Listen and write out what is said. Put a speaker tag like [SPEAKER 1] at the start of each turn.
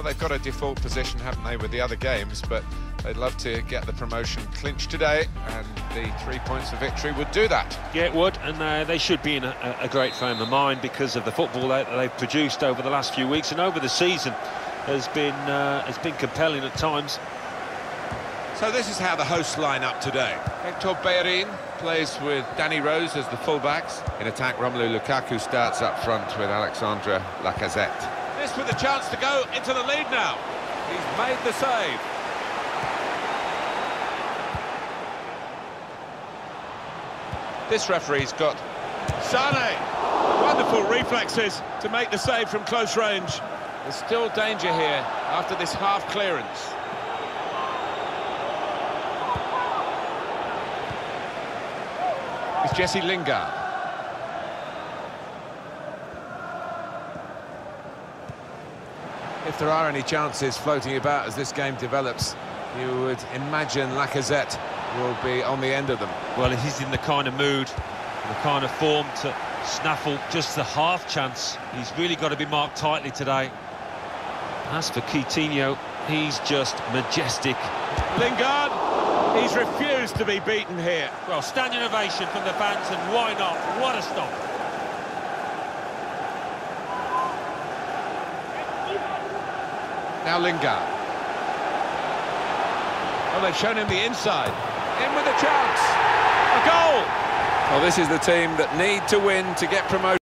[SPEAKER 1] Well, they've got a default position, haven't they, with the other games, but they'd love to get the promotion clinched today, and the three points of victory would do that.
[SPEAKER 2] Yeah, it would, and uh, they should be in a, a, great frame of mind because of the football that they've produced over the last few weeks and over the season has been uh, has been compelling at times.
[SPEAKER 1] So this is how the hosts line up today. Hector Bellerin plays with Danny Rose as the fullbacks. In attack, Romelu Lukaku starts up front with Alexandre Lacazette. This with a chance to go into the lead now. He's made the save. This referee's got Sane.
[SPEAKER 3] Wonderful reflexes to make the save from close range.
[SPEAKER 1] There's still danger here after this half clearance. It's Jesse Lingard. If there are any chances floating about as this game develops, you would imagine Lacazette will be on the end of them.
[SPEAKER 2] Well, he's in the kind of mood, the kind of form to snaffle just the half chance. He's really got to be marked tightly today. As for Coutinho, he's just majestic.
[SPEAKER 3] Lingard, he's refused to be beaten here.
[SPEAKER 2] Well, standing ovation from the fans, and why not? What a stop.
[SPEAKER 1] Now Lingard. Well, they've shown him the inside. In with a chance. A goal. Well, this is the team that need to win to get promoted.